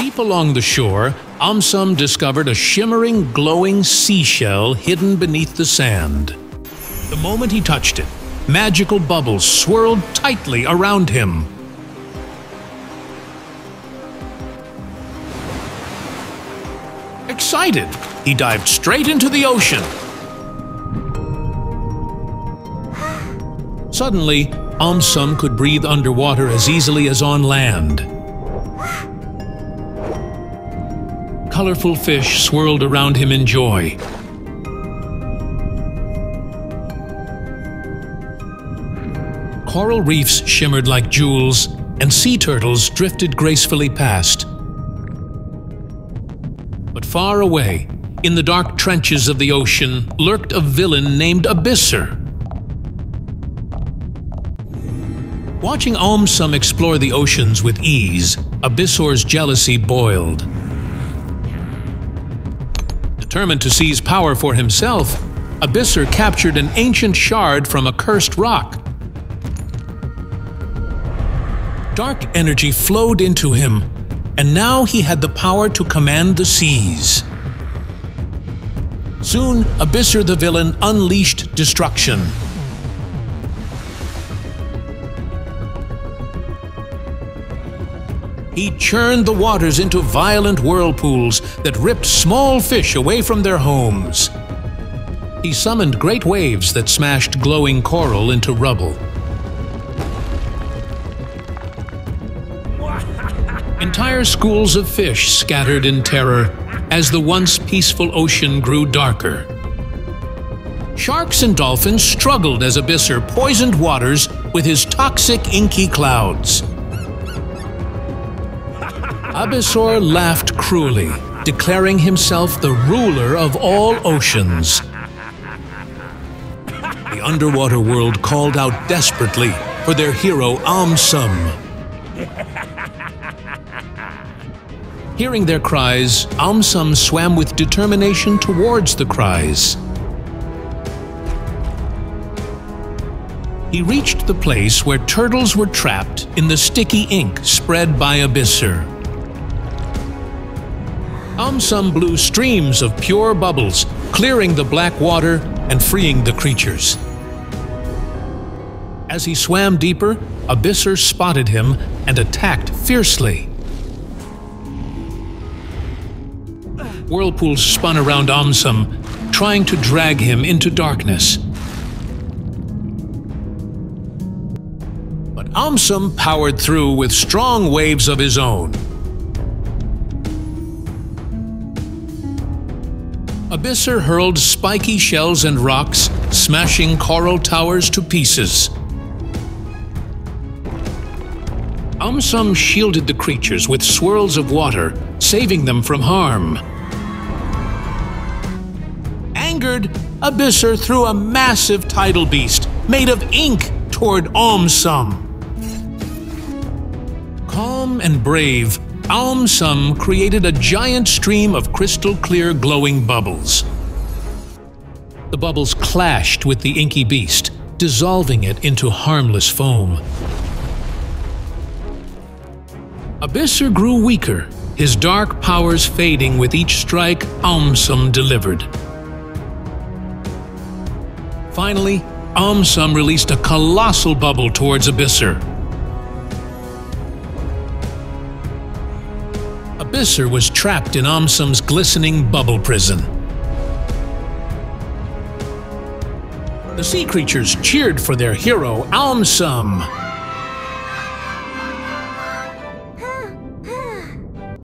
Deep along the shore, AumSum discovered a shimmering, glowing seashell hidden beneath the sand. The moment he touched it, magical bubbles swirled tightly around him. Excited, he dived straight into the ocean. Suddenly, AumSum could breathe underwater as easily as on land. Colorful fish swirled around him in joy. Coral reefs shimmered like jewels, and sea turtles drifted gracefully past. But far away, in the dark trenches of the ocean, lurked a villain named Abyssur. Watching AumSum explore the oceans with ease, Abyssur's jealousy boiled. Determined to seize power for himself, Abyssur captured an ancient shard from a cursed rock. Dark energy flowed into him, and now he had the power to command the seas. Soon, Abyssur the villain unleashed destruction. He churned the waters into violent whirlpools that ripped small fish away from their homes. He summoned great waves that smashed glowing coral into rubble. Entire schools of fish scattered in terror as the once peaceful ocean grew darker. Sharks and dolphins struggled as Abyssur poisoned waters with his toxic inky clouds. Abyssur laughed cruelly, declaring himself the ruler of all oceans. The underwater world called out desperately for their hero AumSum. Hearing their cries, AumSum swam with determination towards the cries. He reached the place where turtles were trapped in the sticky ink spread by Abyssur. AumSum blew streams of pure bubbles, clearing the black water and freeing the creatures. As he swam deeper, Abyssur spotted him and attacked fiercely. Whirlpools spun around AumSum, trying to drag him into darkness. But AumSum powered through with strong waves of his own. Abyssur hurled spiky shells and rocks, smashing coral towers to pieces. AumSum shielded the creatures with swirls of water, saving them from harm. Angered, Abyssur threw a massive tidal beast made of ink toward AumSum. Calm and brave, AumSum created a giant stream of crystal clear glowing bubbles. The bubbles clashed with the inky beast, dissolving it into harmless foam. Abyssur grew weaker, his dark powers fading with each strike AumSum delivered. Finally, AumSum released a colossal bubble towards Abyssur. Abyssur was trapped in AumSum's glistening bubble prison. The sea creatures cheered for their hero, AumSum.